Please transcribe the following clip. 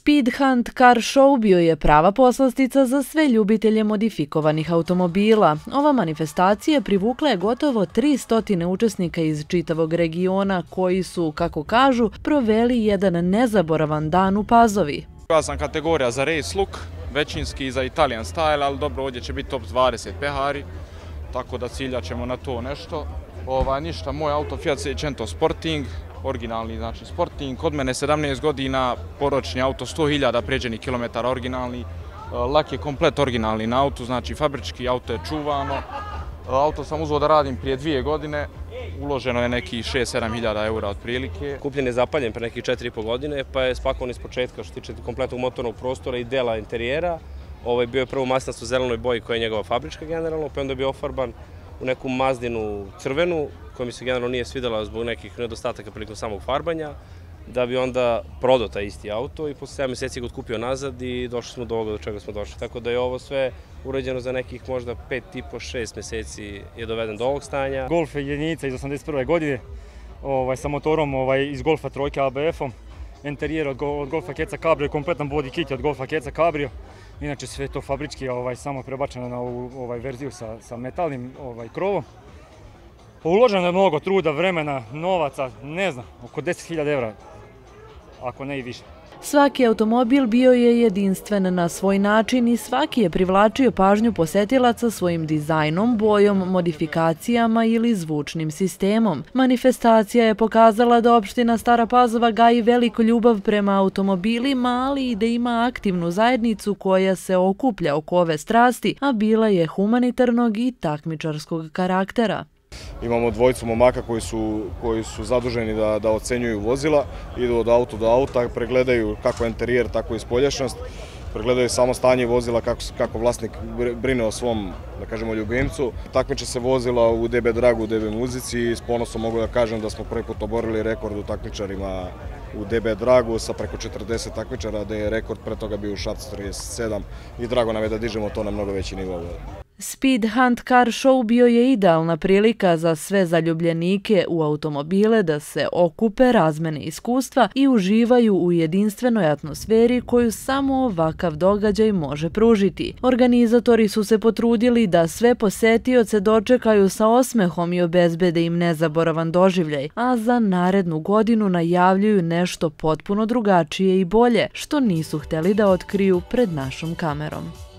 Speed Hunt Car Show bio je prava poslastica za sve ljubitelje modifikovanih automobila. Ova manifestacija privukla je gotovo 300 učesnika iz čitavog regiona koji su, kako kažu, proveli jedan nezaboravan dan u Pazovi. Ja sam kategorija za race look, većinski za Italian style, ali dobro, ovdje će biti top 20 pehari, tako da ciljaćemo na to nešto. Ova, ništa, moj auto Fiat Seicento Sporting, originalni, znači Sporting, kod mene 17 godina, poročni auto, 100.000 pređenih kilometara originalni, e, lak je komplet originalni na auto, znači fabrički auto je čuvano. E, auto sam uzvo da radim prije dvije godine, uloženo je neki 6-7 hiljada eura otprilike. Kupljen je zapaljen pre nekih 4,5 godine, pa je spakovan iz početka što tiče kompletnog motornog prostora i dela interijera. Ovaj, Ovo je bio prvo masnast u zelenoj boji koja je njegova fabrička generalno, pa onda je bio ofarban u neku mazdinu crvenu, koja mi se generalno nije svidela zbog nekih nedostataka prilikom samog farbanja, da bi onda prodao taj isti auto i posle 7 mjeseci ga odkupio nazad i došli smo do ovoga do čega smo došli. Tako da je ovo sve urađeno za nekih možda 5 tipo 6 mjeseci je doveden do ovog stanja. Golf je jedinica iz 81. godine ovaj, sa motorom ovaj, iz Golfa trojke ABF-om. Interijer od, od Golfa Keca Cabrio, kompletan body kit od Golfa Keca Cabrio. Inače sve to fabrički ovaj, samo prebačeno na ovu ovaj, verziju sa, sa metalnim ovaj, krovom. Uloženo je mnogo truda, vremena, novaca, ne znam, oko 10.000 evra, ako ne i više. Svaki automobil bio je jedinstven na svoj način i svaki je privlačio pažnju posetilaca svojim dizajnom, bojom, modifikacijama ili zvučnim sistemom. Manifestacija je pokazala da opština Stara Pazova gaji veliku ljubav prema automobilima, ali i da ima aktivnu zajednicu koja se okuplja oko ove strasti, a bila je humanitarnog i takmičarskog karaktera. Imamo dvojicu momaka koji su, koji su zaduženi da, da ocenjuju vozila, idu od auta do auta, pregledaju kako je interijer, tako i spoljašnjost, pregledaju samo stanje vozila, kako, kako vlasnik brine o svom, da kažemo, ljubimcu. Takmiče se vozila u DB Dragu, u DB Muzici i s ponosom mogu da kažem da smo prvi put oborili rekord u takmičarima u DB Dragu sa preko 40 takmičara, da je rekord pre toga bio u Šapcu 37 i drago nam je da dižemo to na mnogo veći nivo. Speed Hunt Car Show bio je idealna prilika za sve zaljubljenike u automobile da se okupe razmene iskustva i uživaju u jedinstvenoj atmosferi koju samo ovakav događaj može pružiti. Organizatori su se potrudili da sve posetioce dočekaju sa osmehom i obezbede im nezaboravan doživljaj, a za narednu godinu najavljuju nešto potpuno drugačije i bolje, što nisu hteli da otkriju pred našom kamerom.